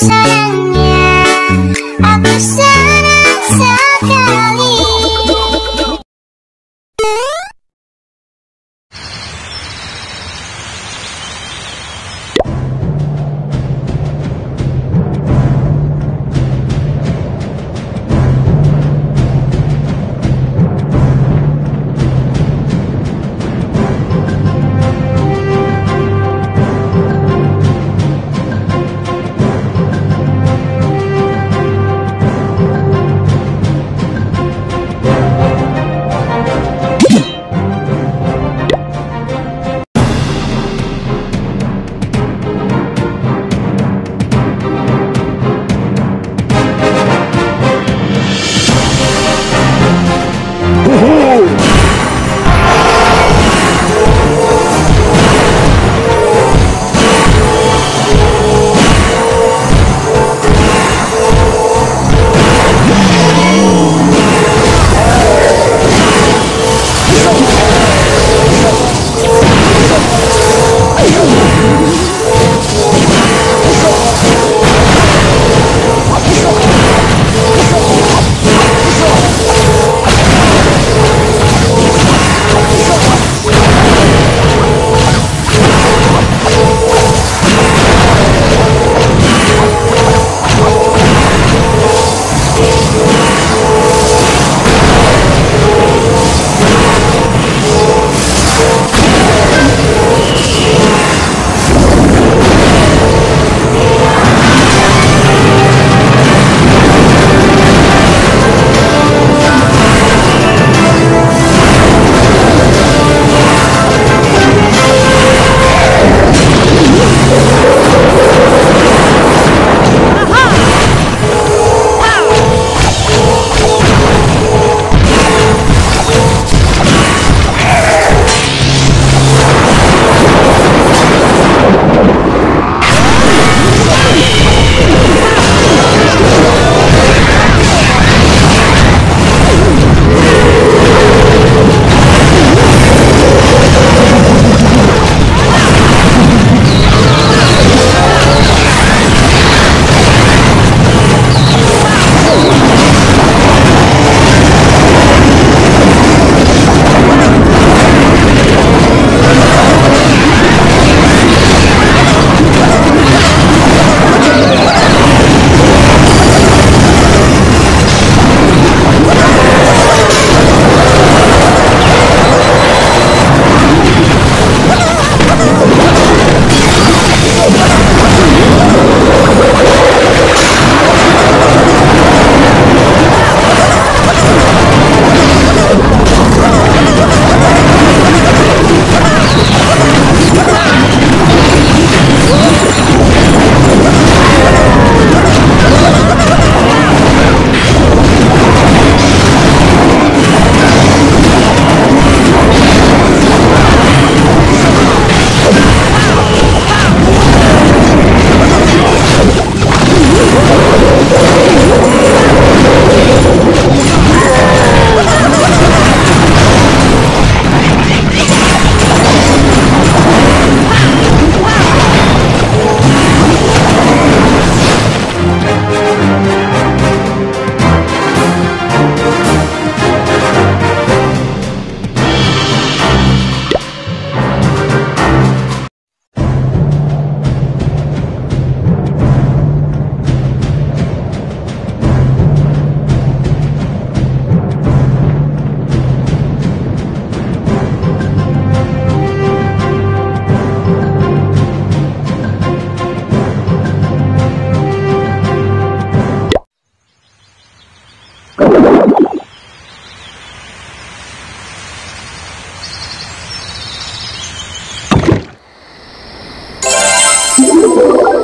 sayang Música